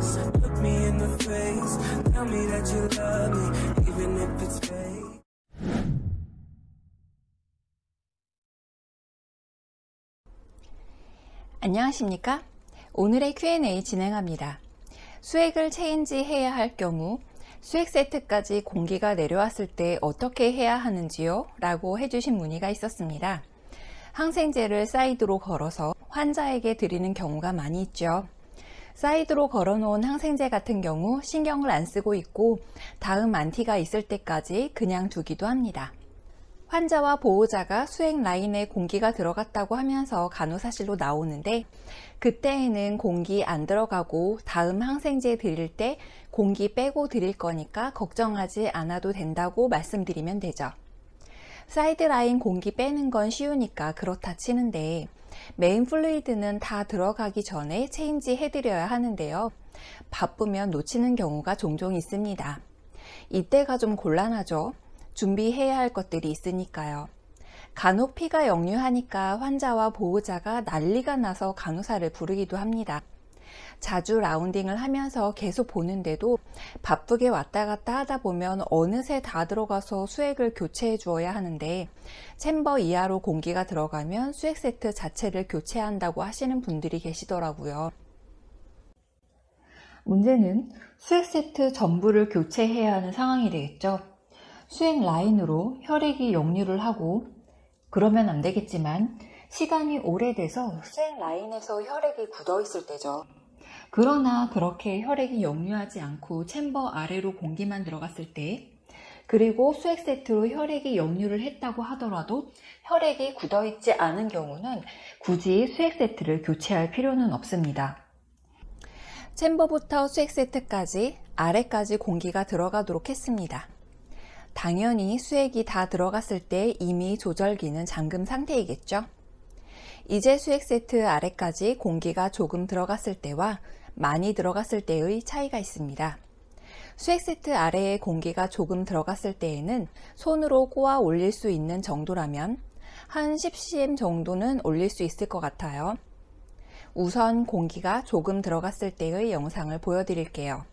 Look me in the face. Tell me that you love me, even if it's fake. 안녕하십니까? 오늘의 Q&A 진행합니다. 수액을 change 해야 할 경우 수액 세트까지 공기가 내려왔을 때 어떻게 해야 하는지요? 라고 해주신 문의가 있었습니다. 항생제를 side로 걸어서 환자에게 드리는 경우가 많이 있죠. side로 걸어놓은 항생제 같은 경우 신경을 안 쓰고 있고 다음 anti가 있을 때까지 그냥 두기도 합니다. 환자와 보호자가 수액 라인에 공기가 들어갔다고 하면서 간호사실로 나오는데 그때에는 공기 안 들어가고 다음 항생제 드릴 때 공기 빼고 드릴 거니까 걱정하지 않아도 된다고 말씀드리면 되죠. side line 공기 빼는 건 쉬우니까 그렇다 치는데 main fluid는 다 들어가기 전에 change 해드려야 하는데요. 바쁘면 놓치는 경우가 종종 있습니다. 이때가 좀 곤란하죠. 준비해야 할 것들이 있으니까요. 간혹 피가 역류하니까 환자와 보호자가 난리가 나서 간호사를 부르기도 합니다. 자주 rounding을 하면서 계속 보는데도 바쁘게 왔다 갔다 하다 보면 어느새 다 들어가서 수액을 교체해 주어야 하는데 챔버 이하로 공기가 들어가면 수액 세트 자체를 교체한다고 하시는 분들이 계시더라고요. 문제는 수액 세트 전부를 교체해야 하는 상황이 되겠죠. 수액 라인으로 혈액이 역류를 하고 그러면 안 되겠지만 시간이 오래돼서 수액 라인에서 혈액이 굳어 있을 때죠. 그러나 그렇게 혈액이 역류하지 않고 챔버 아래로 공기만 들어갔을 때 그리고 수액 세트로 혈액이 역류를 했다고 하더라도 혈액이 굳어 있지 않은 경우는 굳이 수액 세트를 교체할 필요는 없습니다. 챔버부터 수액 세트까지 아래까지 공기가 들어가도록 했습니다. 당연히 수액이 다 들어갔을 때 이미 조절기는 잠금 상태이겠죠. 이제 수액 세트 아래까지 공기가 조금 들어갔을 때와 많이 들어갔을 때의 차이가 있습니다. 수액 세트 아래에 공기가 조금 들어갔을 때에는 손으로 꼬아 올릴 수 있는 정도라면 한 10cm 정도는 올릴 수 있을 것 같아요. 우선 공기가 조금 들어갔을 때의 영상을 보여드릴게요.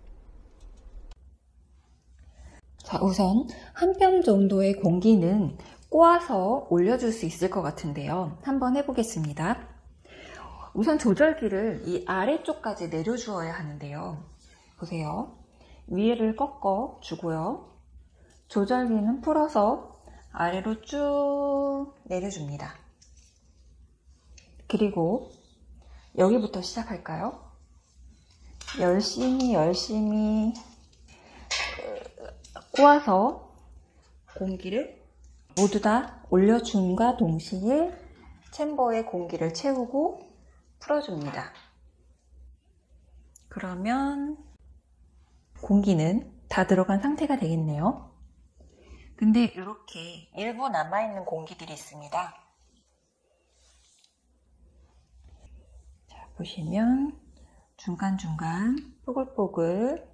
자, 우선 한 뼘 정도의 공기는 꼬아서 올려줄 수 있을 것 같은데요. 한번 해보겠습니다. 우선 조절기를 이 아래쪽까지 내려주어야 하는데요. 보세요. 위를 꺾어 주고요. 조절기는 풀어서 아래로 쭉 내려줍니다. 그리고 여기부터 시작할까요? 열심히 열심히 꼬아서 공기를 모두 다 올려줌과 동시에 챔버에 공기를 채우고 풀어줍니다. 그러면 공기는 다 들어간 상태가 되겠네요. 근데 이렇게 일부 남아있는 공기들이 있습니다. 자, 보시면 중간중간 뽀글뽀글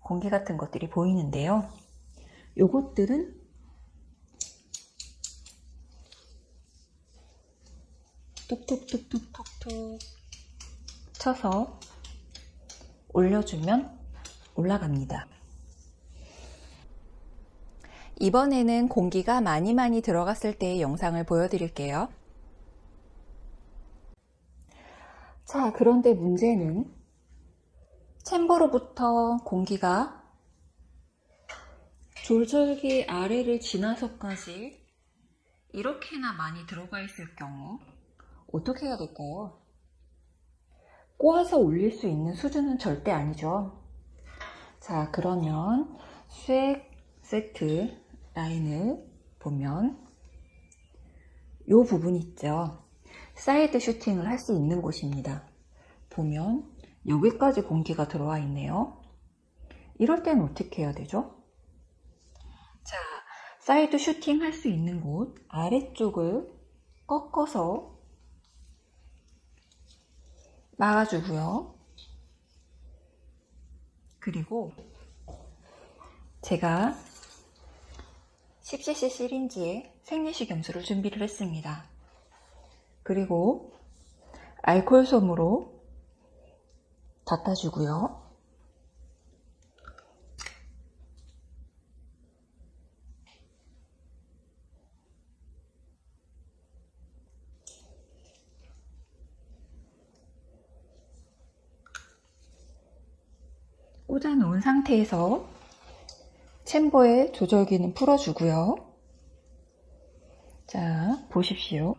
공기 같은 것들이 보이는데요. 요것들은 툭툭툭툭툭툭 쳐서 올려주면 올라갑니다. 이번에는 공기가 많이 많이 들어갔을 때의 영상을 보여드릴게요. 자, 그런데 문제는 챔버로부터 공기가 졸절기 아래를 지나서까지 이렇게나 많이 들어가 있을 경우 어떻게 해야 될까요? 꼬아서 올릴 수 있는 수준은 절대 아니죠. 자, 그러면 수액 세트 라인을 보면 이 부분 있죠. side shooting을 할 수 있는 곳입니다. 보면 여기까지 공기가 들어와 있네요. 이럴 때는 어떻게 해야 되죠? 자, side shooting 할 수 있는 곳 아래쪽을 꺾어서 막아주고요. 그리고 제가 10cc syringe에 생리식 염수를 준비를 했습니다. 그리고 알코올 솜으로 닦아주고요. 놓은 상태에서 챔버의 조절기는 풀어주고요. 자, 보십시오.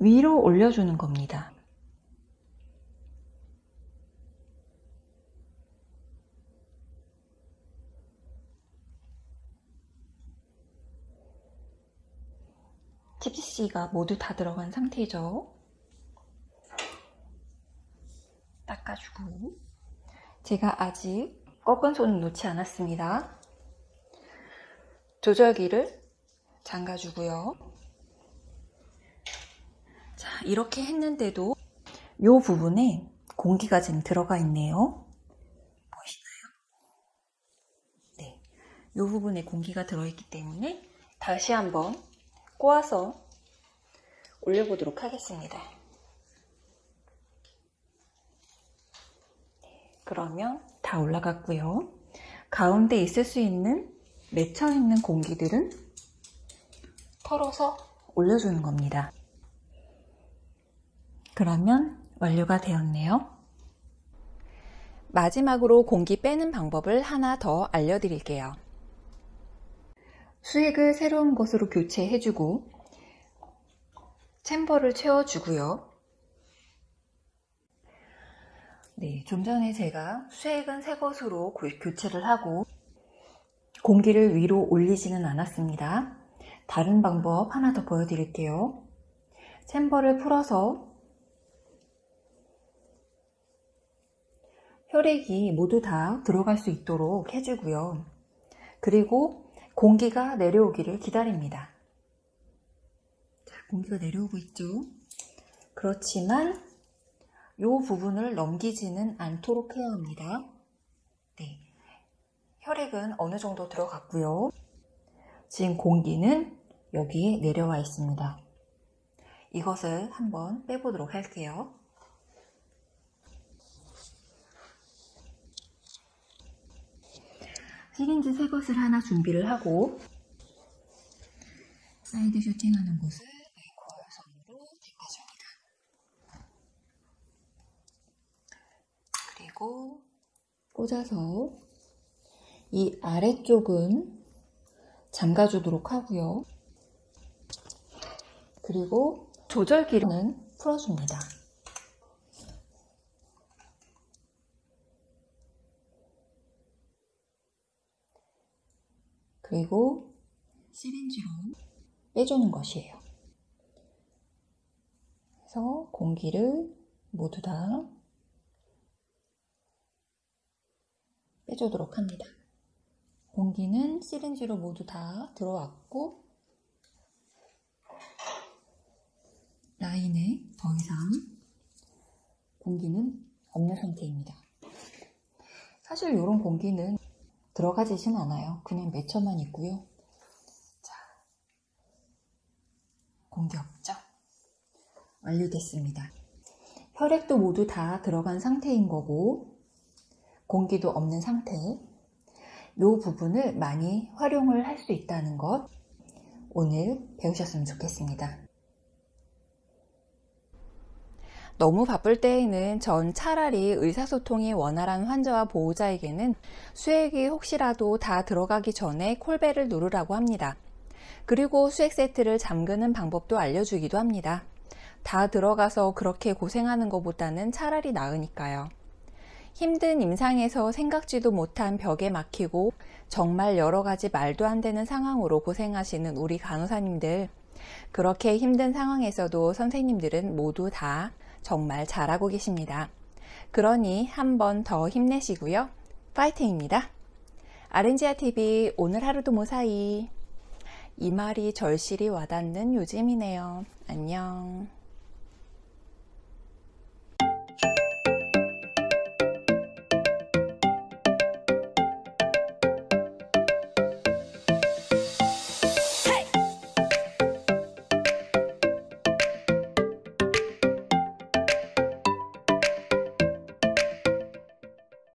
위로 올려주는 겁니다. TPC가 모두 다 들어간 상태죠. 닦아주고 제가 아직 꺾은 손은 놓지 않았습니다. 조절기를 잠가주고요. 자, 이렇게 했는데도 이 부분에 공기가 지금 들어가 있네요. 보이시나요? 네. 이 부분에 공기가 들어있기 때문에 다시 한번 꼬아서 올려보도록 하겠습니다. 그러면 다 올라갔고요. 가운데 있을 수 있는 맺혀 있는 공기들은 털어서 올려주는 겁니다. 그러면 완료가 되었네요. 마지막으로 공기 빼는 방법을 하나 더 알려드릴게요. 수액을 새로운 것으로 교체해주고 챔버를 채워주고요. 네, 좀 전에 제가 수액은 새 것으로 교체를 하고 공기를 위로 올리지는 않았습니다. 다른 방법 하나 더 보여드릴게요. 챔버를 풀어서 혈액이 모두 다 들어갈 수 있도록 해주고요. 그리고 공기가 내려오기를 기다립니다. 자, 공기가 내려오고 있죠. 그렇지만 이 부분을 넘기지는 않도록 해야 합니다. 네. 혈액은 어느 정도 들어갔고요. 지금 공기는 여기에 내려와 있습니다. 이것을 한번 빼보도록 할게요. syringe 새 것을 하나 준비를 하고 side shooting하는 곳을 알코올 솜으로 닦아줍니다. 그리고 꽂아서 이 아래쪽은 잠가주도록 하고요. 그리고 조절기는 풀어줍니다. 그리고 시린지로 빼주는 것이에요. 그래서 공기를 모두 다 빼주도록 합니다. 공기는 시린지로 모두 다 들어왔고 라인에 더 이상 공기는 없는 상태입니다. 사실 이런 공기는 들어가지진 않아요. 그냥 맺혀만 있고요. 자, 공기 없죠? 완료됐습니다. 혈액도 모두 다 들어간 상태인 거고 공기도 없는 상태 이 부분을 많이 활용을 할 수 있다는 것 오늘 배우셨으면 좋겠습니다. 너무 바쁠 때에는 전 차라리 의사소통이 원활한 환자와 보호자에게는 수액이 혹시라도 다 들어가기 전에 콜벨을 누르라고 합니다. 그리고 수액 세트를 잠그는 방법도 알려주기도 합니다. 다 들어가서 그렇게 고생하는 것보다는 차라리 나으니까요. 힘든 임상에서 생각지도 못한 벽에 막히고 정말 여러 가지 말도 안 되는 상황으로 고생하시는 우리 간호사님들 그렇게 힘든 상황에서도 선생님들은 모두 다 정말 잘하고 계십니다. 그러니 한 번 더 힘내시고요. 파이팅입니다. 아렌지아TV 오늘 하루도 무사히 이 말이 절실히 와닿는 요즘이네요. 안녕.